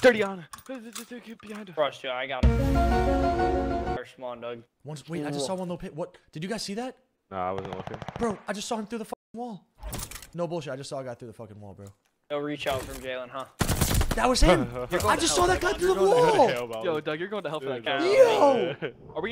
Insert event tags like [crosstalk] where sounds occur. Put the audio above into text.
Dirty on. Behind her. Trust you, I got him. First one, Doug. Once, wait, I just saw one little pit. What? Did you guys see that? No, I wasn't looking. Bro, I just saw him through the fucking wall. No bullshit. I just saw a guy through the fucking wall, bro. No reach out from Jalen, huh? That was him. [laughs] I just saw that guy through the wall. Yo, Doug, you're going to hell that guy. Yo! [laughs] Are we